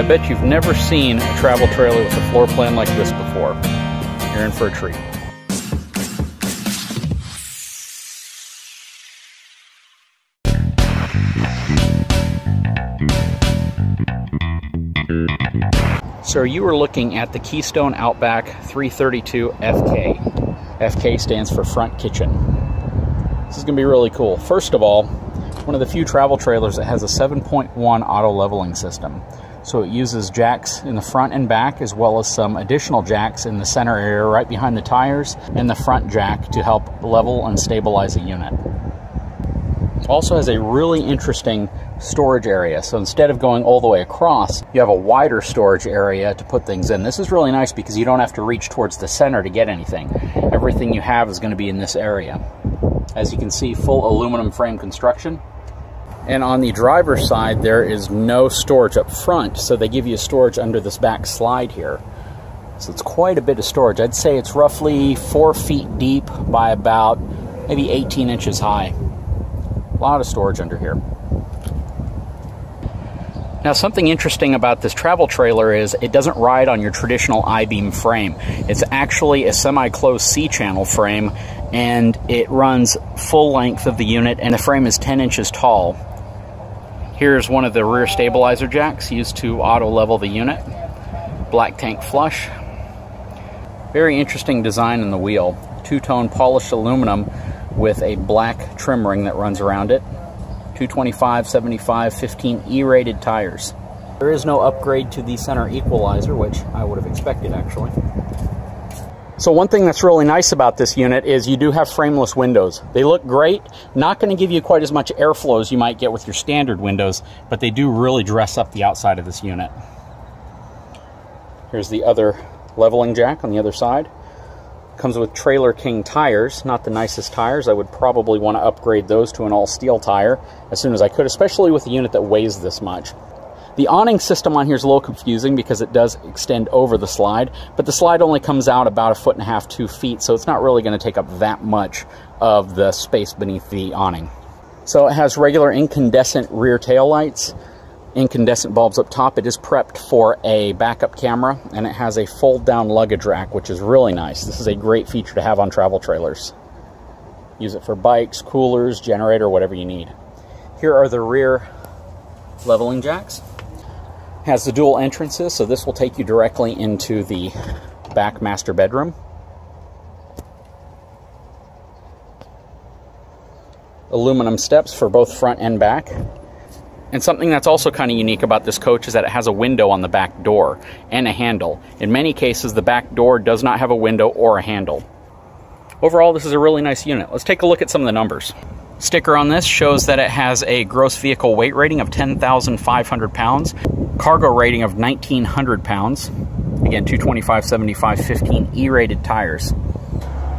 I bet you've never seen a travel trailer with a floor plan like this before. You're in for a treat. So you are looking at the Keystone Outback 332 FK. FK stands for front kitchen. This is going to be really cool. First of all, one of the few travel trailers that has a 7.1 auto leveling system. So it uses jacks in the front and back as well as some additional jacks in the center area right behind the tires and the front jack to help level and stabilize a unit. Also has a really interesting storage area. So instead of going all the way across, you have a wider storage area to put things in. This is really nice because you don't have to reach towards the center to get anything. Everything you have is going to be in this area. As you can see, full aluminum frame construction. And on the driver's side, there is no storage up front, so they give you storage under this back slide here. So it's quite a bit of storage. I'd say it's roughly four feet deep by about maybe 18 inches high. A lot of storage under here. Now, something interesting about this travel trailer is it doesn't ride on your traditional I-beam frame. It's actually a semi-closed C-channel frame, and it runs full length of the unit, and the frame is 10 inches tall. Here's one of the rear stabilizer jacks used to auto level the unit. Black tank flush. Very interesting design in the wheel. Two-tone polished aluminum with a black trim ring that runs around it. 225, 75, 15 E-rated tires. There is no upgrade to the center equalizer, which I would have expected actually. So one thing that's really nice about this unit is you do have frameless windows. They look great, not going to give you quite as much airflow as you might get with your standard windows, but they do really dress up the outside of this unit. Here's the other leveling jack on the other side. Comes with Trailer King tires, not the nicest tires. I would probably want to upgrade those to an all steel tire as soon as I could, especially with a unit that weighs this much. The awning system on here is a little confusing because it does extend over the slide, but the slide only comes out about a foot and a half, two feet, so it's not really going to take up that much of the space beneath the awning. So it has regular incandescent rear tail lights, incandescent bulbs up top. It is prepped for a backup camera and it has a fold down luggage rack, which is really nice. This is a great feature to have on travel trailers. Use it for bikes, coolers, generator, whatever you need. Here are the rear leveling jacks. Has the dual entrances, so this will take you directly into the back master bedroom. Aluminum steps for both front and back. And something that's also kind of unique about this coach is that it has a window on the back door and a handle. In many cases, the back door does not have a window or a handle. Overall, this is a really nice unit. Let's take a look at some of the numbers. Sticker on this shows that it has a gross vehicle weight rating of 10,500 pounds, cargo rating of 1,900 pounds, again 225, 75, 15 E-rated tires.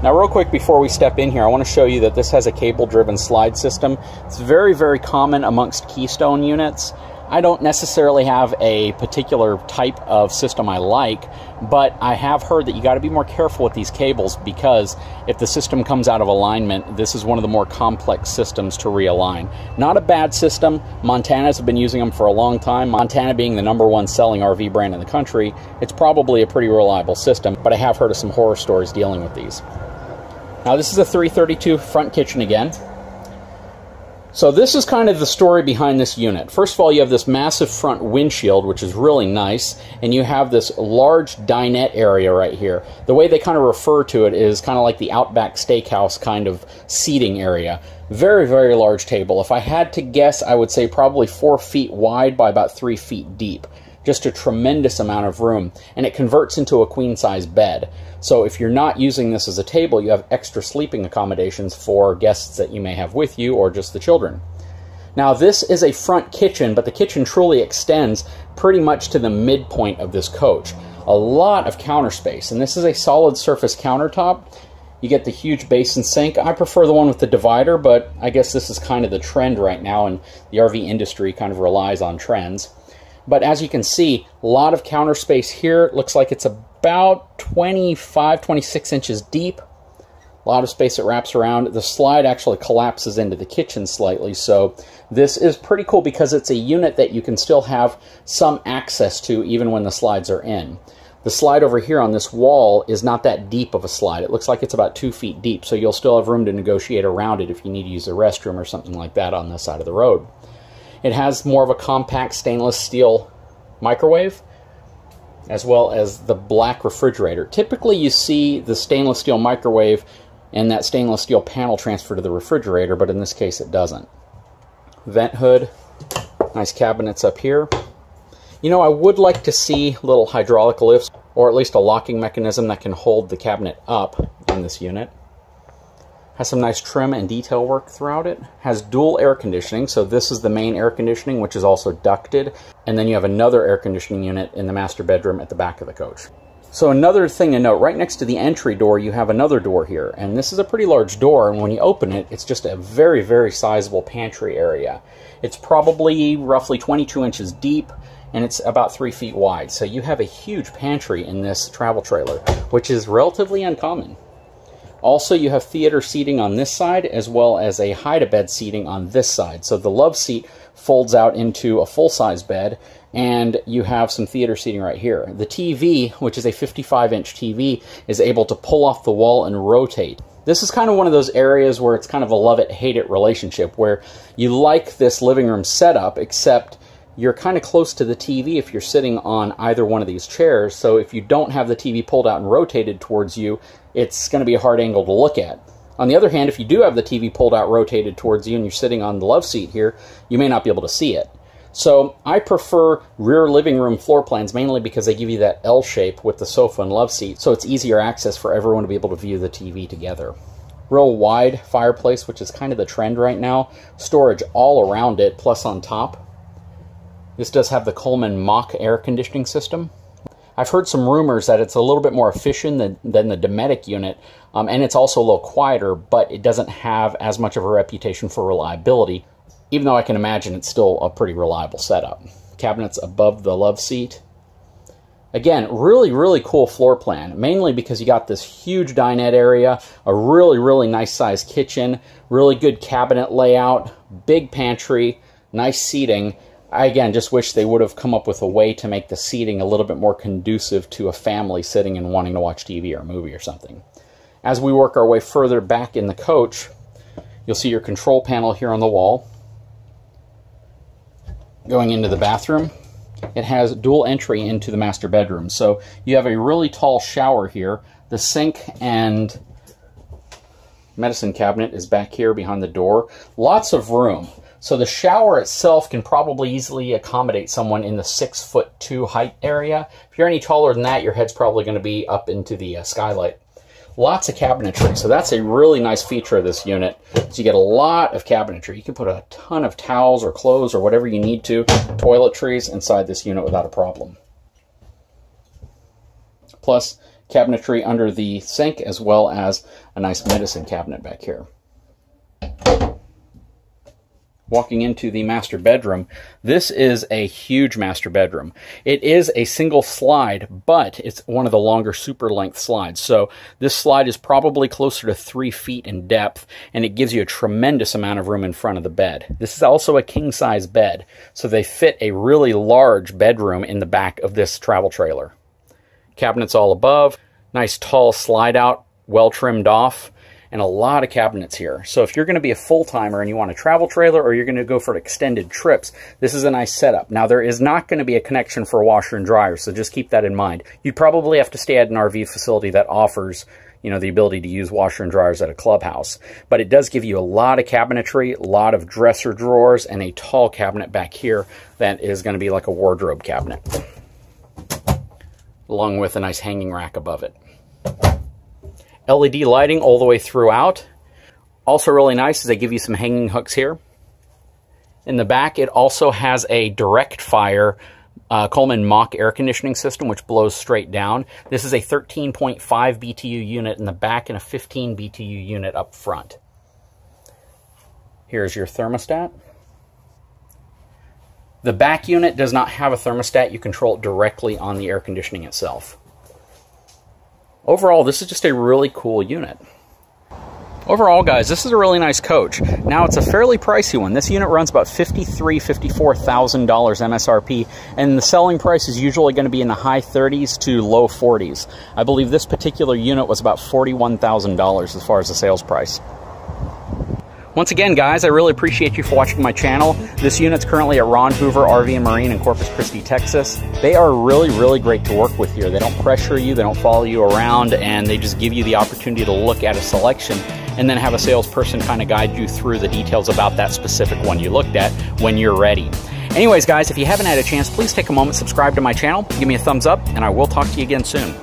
Now real quick before we step in here, I want to show you that this has a cable-driven slide system. It's very, very common amongst Keystone units. I don't necessarily have a particular type of system I like, but I have heard that you got to be more careful with these cables because if the system comes out of alignment, this is one of the more complex systems to realign. Not a bad system. Montana's have been using them for a long time. Montana being the number one selling RV brand in the country, it's probably a pretty reliable system, but I have heard of some horror stories dealing with these. Now this is a 332 front kitchen again. So this is kind of the story behind this unit. First of all, you have this massive front windshield, which is really nice, and you have this large dinette area right here. The way they kind of refer to it is kind of like the Outback Steakhouse kind of seating area. Very, very large table. If I had to guess, I would say probably four feet wide by about three feet deep just a tremendous amount of room, and it converts into a queen size bed. So if you're not using this as a table, you have extra sleeping accommodations for guests that you may have with you or just the children. Now this is a front kitchen, but the kitchen truly extends pretty much to the midpoint of this coach. A lot of counter space, and this is a solid surface countertop. You get the huge basin sink. I prefer the one with the divider, but I guess this is kind of the trend right now, and the RV industry kind of relies on trends. But as you can see, a lot of counter space here. It looks like it's about 25, 26 inches deep. A lot of space it wraps around. The slide actually collapses into the kitchen slightly, so this is pretty cool because it's a unit that you can still have some access to even when the slides are in. The slide over here on this wall is not that deep of a slide. It looks like it's about two feet deep, so you'll still have room to negotiate around it if you need to use a restroom or something like that on this side of the road. It has more of a compact stainless steel microwave as well as the black refrigerator. Typically you see the stainless steel microwave and that stainless steel panel transfer to the refrigerator, but in this case it doesn't. Vent hood, nice cabinets up here. You know, I would like to see little hydraulic lifts, or at least a locking mechanism that can hold the cabinet up in this unit. Has some nice trim and detail work throughout it. Has dual air conditioning, so this is the main air conditioning, which is also ducted. And then you have another air conditioning unit in the master bedroom at the back of the coach. So another thing to note, right next to the entry door, you have another door here. And this is a pretty large door, and when you open it, it's just a very, very sizable pantry area. It's probably roughly 22 inches deep, and it's about three feet wide. So you have a huge pantry in this travel trailer, which is relatively uncommon. Also, you have theater seating on this side as well as a hide-a-bed seating on this side. So the love seat folds out into a full-size bed and you have some theater seating right here. The TV, which is a 55-inch TV, is able to pull off the wall and rotate. This is kind of one of those areas where it's kind of a love it, hate it relationship where you like this living room setup except you're kind of close to the TV if you're sitting on either one of these chairs. So if you don't have the TV pulled out and rotated towards you, it's going to be a hard angle to look at. On the other hand, if you do have the TV pulled out, rotated towards you, and you're sitting on the love seat here, you may not be able to see it. So I prefer rear living room floor plans mainly because they give you that L shape with the sofa and love seat, so it's easier access for everyone to be able to view the TV together. Real wide fireplace, which is kind of the trend right now. Storage all around it, plus on top. This does have the Coleman Mach air conditioning system. I've heard some rumors that it's a little bit more efficient than, than the Dometic unit, um, and it's also a little quieter, but it doesn't have as much of a reputation for reliability, even though I can imagine it's still a pretty reliable setup. Cabinets above the love seat. Again, really, really cool floor plan, mainly because you got this huge dinette area, a really, really nice sized kitchen, really good cabinet layout, big pantry, nice seating, I again just wish they would have come up with a way to make the seating a little bit more conducive to a family sitting and wanting to watch TV or a movie or something. As we work our way further back in the coach, you'll see your control panel here on the wall. Going into the bathroom, it has dual entry into the master bedroom. So you have a really tall shower here. The sink and medicine cabinet is back here behind the door. Lots of room. So the shower itself can probably easily accommodate someone in the six foot two height area. If you're any taller than that, your head's probably going to be up into the uh, skylight. Lots of cabinetry, so that's a really nice feature of this unit. So you get a lot of cabinetry. You can put a ton of towels or clothes or whatever you need to, toiletries inside this unit without a problem. Plus cabinetry under the sink as well as a nice medicine cabinet back here walking into the master bedroom. This is a huge master bedroom. It is a single slide, but it's one of the longer super length slides. So this slide is probably closer to three feet in depth, and it gives you a tremendous amount of room in front of the bed. This is also a king size bed, so they fit a really large bedroom in the back of this travel trailer. Cabinets all above, nice tall slide out, well trimmed off and a lot of cabinets here. So if you're going to be a full-timer and you want a travel trailer or you're going to go for extended trips, this is a nice setup. Now, there is not going to be a connection for a washer and dryer, so just keep that in mind. You'd probably have to stay at an RV facility that offers you know, the ability to use washer and dryers at a clubhouse. But it does give you a lot of cabinetry, a lot of dresser drawers, and a tall cabinet back here that is going to be like a wardrobe cabinet, along with a nice hanging rack above it. LED lighting all the way throughout. Also really nice is they give you some hanging hooks here. In the back, it also has a direct fire uh, Coleman Mach air conditioning system, which blows straight down. This is a 13.5 BTU unit in the back and a 15 BTU unit up front. Here's your thermostat. The back unit does not have a thermostat. You control it directly on the air conditioning itself. Overall, this is just a really cool unit. Overall, guys, this is a really nice coach. Now, it's a fairly pricey one. This unit runs about $53,000, $54,000 MSRP, and the selling price is usually going to be in the high 30s to low 40s. I believe this particular unit was about $41,000 as far as the sales price. Once again, guys, I really appreciate you for watching my channel. This unit's currently at Ron Hoover RV and Marine in Corpus Christi, Texas. They are really, really great to work with here. They don't pressure you, they don't follow you around, and they just give you the opportunity to look at a selection and then have a salesperson kind of guide you through the details about that specific one you looked at when you're ready. Anyways, guys, if you haven't had a chance, please take a moment, subscribe to my channel, give me a thumbs up, and I will talk to you again soon.